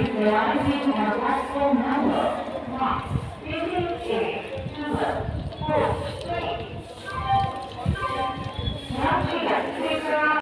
equalizing our number,